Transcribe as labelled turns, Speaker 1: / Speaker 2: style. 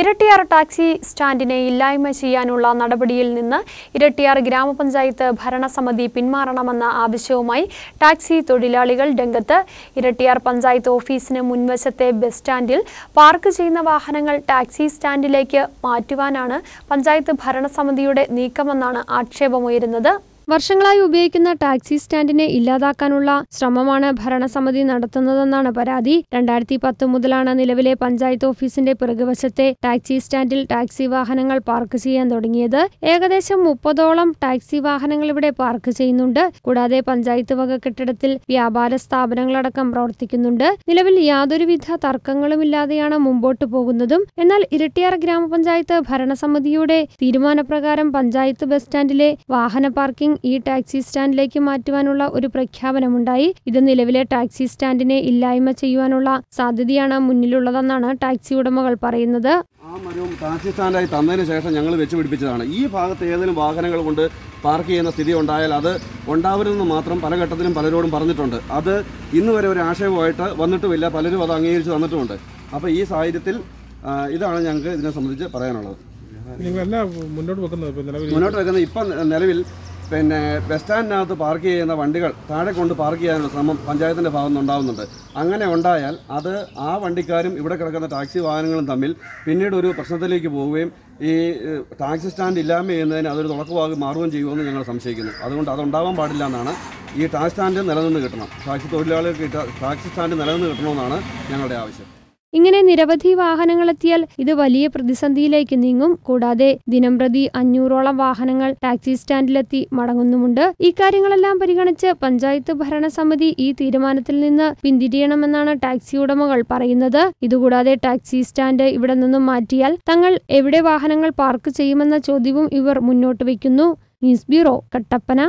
Speaker 1: Erattayar taxi സ്റ്റാൻഡിനെ ഇല്ലായ്മ ചെയ്യാനുള്ള നടപടിയിൽ നിന്ന് ഇരട്ടിയാർ ഗ്രാമപഞ്ചായത്ത് ഭരണസമിതി പിന്മാറണമെന്ന ആവശ്യവുമായി ടാക്സി തൊഴിലാളികൾ രംഗത്ത് ഇരട്ടിയാർ പഞ്ചായത്ത് ഓഫീസിന് മുൻവശത്തെ ബസ് സ്റ്റാൻഡിൽ പാർക്ക് ചെയ്യുന്ന വാഹനങ്ങൾ ടാക്സി സ്റ്റാൻഡിലേക്ക് മാറ്റുവാനാണ് പഞ്ചായത്ത് ഭരണസമിതിയുടെ നീക്കമെന്നാണ് ആക്ഷേപമുയരുന്നത്. വർഷങ്ങളായി ഉപയോഗിക്കുന്ന ടാക്സി സ്റ്റാൻഡിനെ ഇല്ലാതാക്കാനുള്ള ശ്രമമാണ് ഭരണസമിതി നടത്തുന്നതെന്നാണ് പരാതി. രണ്ടായിരത്തി പത്ത് മുതലാണ് നിലവിലെ പഞ്ചായത്ത് ഓഫീസിന്റെ പിറകുവശത്തെ ടാക്സി സ്റ്റാൻഡിൽ ടാക്സി വാഹനങ്ങൾ പാർക്ക് ചെയ്യാൻ തുടങ്ങിയത്. ഏകദേശം മുപ്പതോളം ടാക്സി വാഹനങ്ങൾ ഇവിടെ പാർക്ക് ചെയ്യുന്നുണ്ട്. കൂടാതെ പഞ്ചായത്ത് വക കെട്ടിടത്തിൽ വ്യാപാര സ്ഥാപനങ്ങളടക്കം പ്രവർത്തിക്കുന്നുണ്ട്. നിലവിൽ യാതൊരുവിധ തർക്കങ്ങളുമില്ലാതെയാണ് മുമ്പോട്ട് പോകുന്നതും. എന്നാൽ ഇരട്ടിയാർ ഗ്രാമപഞ്ചായത്ത് ഭരണസമിതിയുടെ തീരുമാനപ്രകാരം പഞ്ചായത്ത് ബസ് സ്റ്റാൻഡിലെ വാഹന പാർക്കിംഗ് ഈ ടാക്സി സ്റ്റാൻഡിലേക്ക് മാറ്റുവാനുള്ള ഒരു പ്രഖ്യാപനമുണ്ടായി. ഇത് നിലവിലെ ടാക്സി സ്റ്റാൻഡിനെ ഇല്ലായ്മ ചെയ്യുവാനുള്ള സാധ്യതയാണ് മുന്നിലുള്ളതെന്നാണ് ടാക്സി ഉടമകൾ പറയുന്നത്.
Speaker 2: ആ മരവും ടാക്സി സ്റ്റാൻഡായി തന്നതിന് ശേഷം ഞങ്ങൾ വെച്ചുപിടിപ്പിച്ചതാണ് ഈ ഭാഗത്ത് ഏതെങ്കിലും വാഹനങ്ങൾ കൊണ്ട് പാർക്ക് ചെയ്യുന്ന സ്ഥിതി ഉണ്ടായാൽ അത് ഉണ്ടാവരുതെന്ന് മാത്രം പല ഘട്ടത്തിലും പലരോടും പറഞ്ഞിട്ടുണ്ട്. അത് ഇന്ന് വരെ ഒരു ആക്ഷേപമായിട്ട് വന്നിട്ടുമില്ല. പലരും അത് അംഗീകരിച്ച് തന്നിട്ടുമുണ്ട്. അപ്പോൾ ഈ സാഹചര്യത്തിൽ ഇതാണ് ഞങ്ങൾക്ക് ഇതിനെ സംബന്ധിച്ച് പറയാനുള്ളത്.
Speaker 3: മുന്നോട്ട് വെക്കുന്നത് ഇപ്പം നിലവിൽ?
Speaker 2: മുന്നോട്ട് വെക്കുന്ന ഇപ്പം നിലവിൽ പിന്നെ ബസ് സ്റ്റാൻഡിനകത്ത് പാർക്ക് ചെയ്യുന്ന വണ്ടികൾ താഴെ കൊണ്ട് പാർക്ക് ചെയ്യാനുള്ള ശ്രമം പഞ്ചായത്തിന്റെ ഭാഗത്ത് നിന്ന് ഉണ്ടാകുന്നുണ്ട് അങ്ങനെ ഉണ്ടായാൽ അത് ആ വണ്ടിക്കാരും ഇവിടെ കിടക്കുന്ന ടാക്സി വാഹനങ്ങളും തമ്മിൽ പിന്നീട് ഒരു പ്രശ്നത്തിലേക്ക് പോവുകയും ഈ ടാക്സി സ്റ്റാൻഡ് ഇല്ലായ്മ ചെയ്യുന്നതിന് അതൊരു തുടക്കമാകി മാറുകയും ചെയ്യുമെന്ന് ഞങ്ങൾ സംശയിക്കുന്നു. അതുകൊണ്ട് അതുണ്ടാവാൻ പാടില്ല എന്നാണ് ഈ ടാക്സി സ്റ്റാൻഡ് നിലനിന്ന് കിട്ടണം. ടാക്സി തൊഴിലാളികൾക്ക് ടാക്സി സ്റ്റാൻഡ് നിലനിന്ന് കിട്ടണമെന്നാണ് ഞങ്ങളുടെ ആവശ്യം.
Speaker 1: ഇങ്ങനെ നിരവധി വാഹനങ്ങളെത്തിയാൽ ഇത് വലിയ പ്രതിസന്ധിയിലേക്ക് നീങ്ങും. കൂടാതെ ദിനംപ്രതി അഞ്ഞൂറോളം വാഹനങ്ങൾ ടാക്സി സ്റ്റാൻഡിലെത്തി മടങ്ങുന്നുമുണ്ട്. ഇക്കാര്യങ്ങളെല്ലാം പരിഗണിച്ച് പഞ്ചായത്ത് ഭരണസമിതി ഈ തീരുമാനത്തിൽ നിന്ന് പിന്തിരിയണമെന്നാണ് ടാക്സി ഉടമകൾ പറയുന്നത്. ഇതുകൂടാതെ ടാക്സി സ്റ്റാൻഡ് ഇവിടെ നിന്നും മാറ്റിയാൽ തങ്ങൾ എവിടെ വാഹനങ്ങൾ പാർക്ക് ചെയ്യുമെന്ന ചോദ്യവും ഇവർ മുന്നോട്ട് വയ്ക്കുന്നു. News bureau Kattappana.